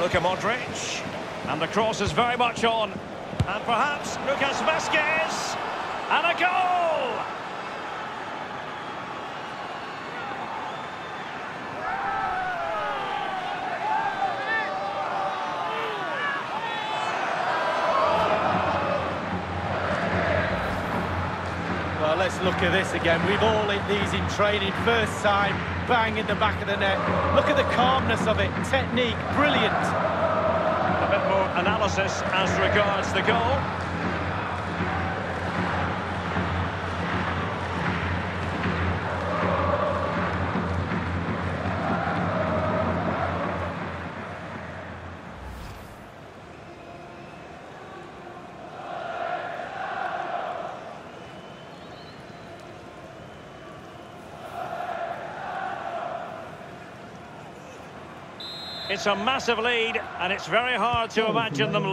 Luka Modric. And the cross is very much on. And perhaps Lucas Vazquez. And a goal! Well, let's look at this again. We've all hit these in training. First time, bang in the back of the net. Look at the calmness of it. Technique, brilliant. A bit more analysis as regards the goal. It's a massive lead, and it's very hard to imagine them